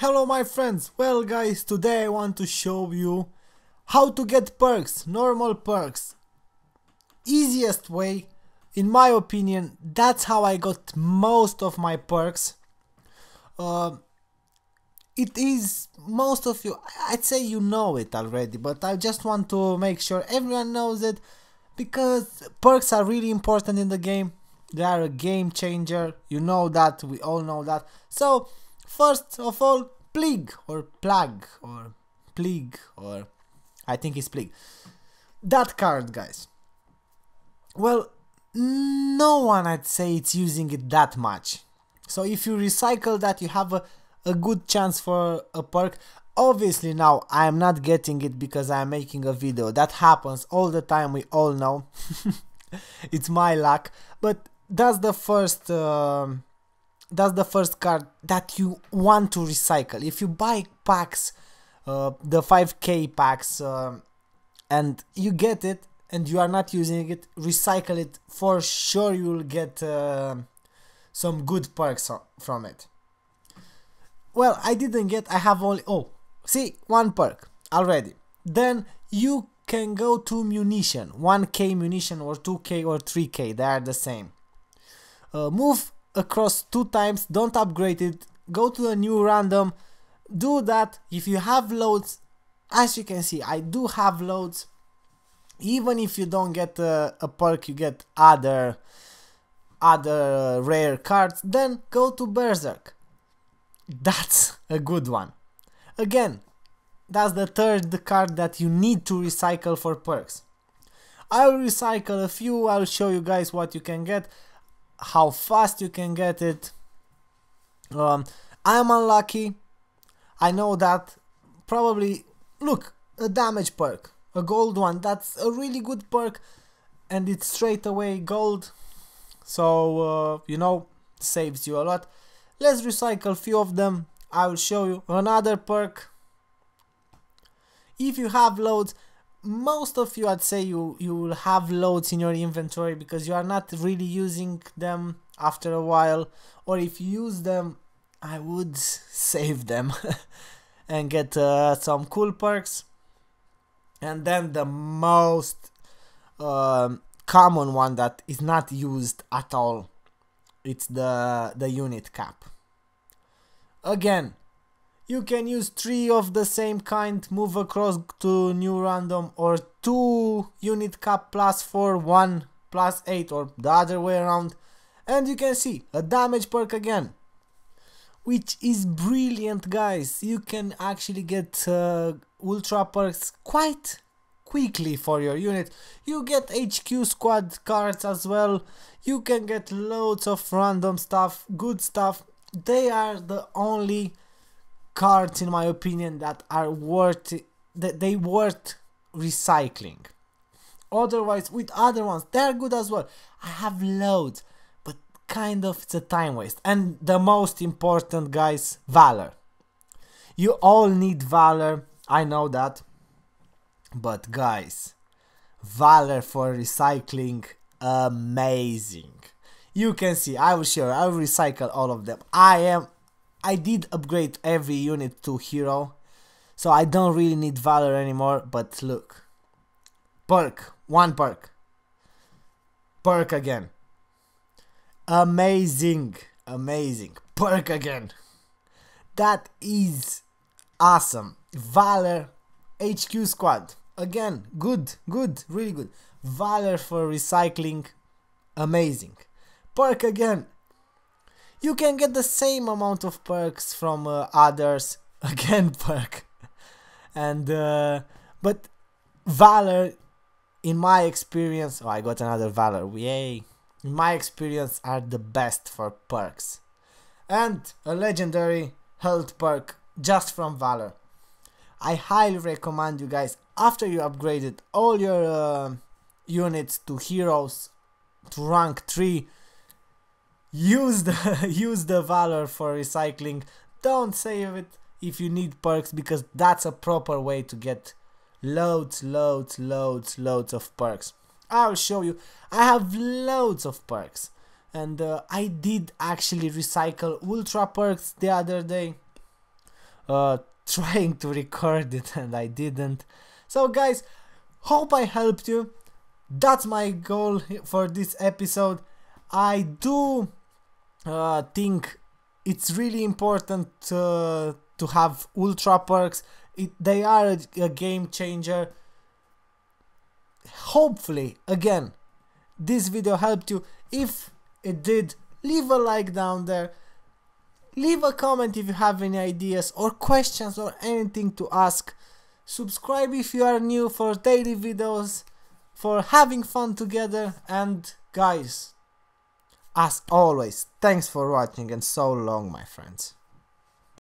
Hello my friends, well guys, today I want to show you how to get perks, normal perks. Easiest way, in my opinion, that's how I got most of my perks. Uh, it is, most of you, I'd say you know it already, but I just want to make sure everyone knows it because perks are really important in the game. They are a game changer, you know that, we all know that. So, First of all, Plig or Plug or Plig or I think it's Plig. That card, guys. Well, no one I'd say it's using it that much. So if you recycle that, you have a, a good chance for a perk. Obviously now I am not getting it because I am making a video. That happens all the time, we all know. it's my luck. But that's the first... Uh, that's the first card that you want to recycle. If you buy packs, uh, the 5k packs, uh, and you get it and you are not using it, recycle it. For sure you will get uh, some good perks from it. Well, I didn't get, I have only, oh, see, one perk already. Then you can go to munition, 1k munition or 2k or 3k, they are the same. Uh, move across two times, don't upgrade it, go to a new random, do that, if you have loads, as you can see, I do have loads, even if you don't get a, a perk, you get other other uh, rare cards, then go to Berserk. That's a good one. Again, that's the third card that you need to recycle for perks. I'll recycle a few, I'll show you guys what you can get how fast you can get it. Um, I'm unlucky. I know that. Probably, look, a damage perk, a gold one. That's a really good perk, and it's straight away gold. So uh, you know, saves you a lot. Let's recycle a few of them. I will show you another perk. If you have loads, most of you I'd say you you will have loads in your inventory because you are not really using them after a while. Or if you use them I would save them and get uh, some cool perks. And then the most uh, common one that is not used at all it's the the unit cap. Again you can use three of the same kind, move across to new random, or two unit cap plus four, one plus eight, or the other way around. And you can see a damage perk again, which is brilliant, guys. You can actually get uh, ultra perks quite quickly for your unit. You get HQ squad cards as well. You can get loads of random stuff, good stuff. They are the only cards in my opinion that are worth that they worth recycling. Otherwise with other ones they're good as well. I have loads but kind of it's a time waste. And the most important guys valor. You all need valor i know that. But guys valor for recycling amazing. You can see i will share, i will recycle all of them. I am I did upgrade every unit to hero, so I don't really need valor anymore, but look. Perk, one perk. Perk again. Amazing, amazing. Perk again. That is awesome. Valor HQ squad. Again, good, good, really good. Valor for recycling. Amazing. Perk again you can get the same amount of perks from uh, others. Again perk. And uh, but valor in my experience oh i got another valor. Yay. In my experience are the best for perks. And a legendary health perk just from valor. I highly recommend you guys after you upgraded all your uh, units to heroes to rank 3 use the use the valor for recycling don't save it if you need perks because that's a proper way to get loads loads loads loads of perks I'll show you I have loads of perks and uh, I did actually recycle ultra perks the other day uh, trying to record it and I didn't. So guys, hope I helped you. That's my goal for this episode. I do uh, think it's really important uh, to have ultra perks. It, they are a, a game changer. Hopefully, again, this video helped you. If it did, leave a like down there. Leave a comment if you have any ideas or questions or anything to ask. Subscribe if you are new for daily videos, for having fun together and guys, as always, thanks for watching and so long my friends.